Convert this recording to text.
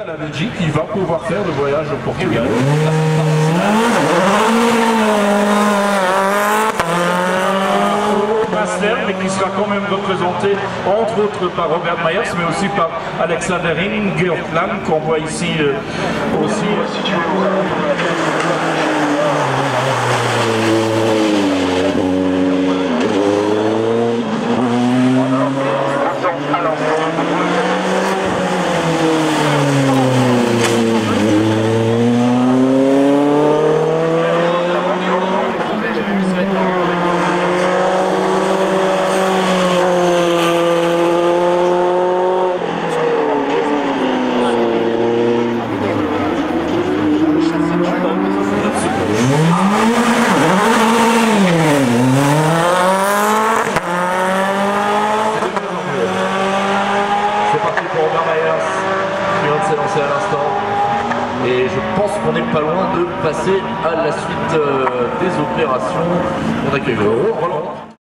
à la Belgique, il va pouvoir faire le voyage au Portugal. Master, mais qui sera quand même représenté entre autres par Robert Myers, mais aussi par Alexander Ring, Georg qu'on voit ici euh, aussi. C'est parti pour Robert Myers à l'instant. Et je pense qu'on n'est pas loin de passer à la suite euh, des opérations. On accueille Roland.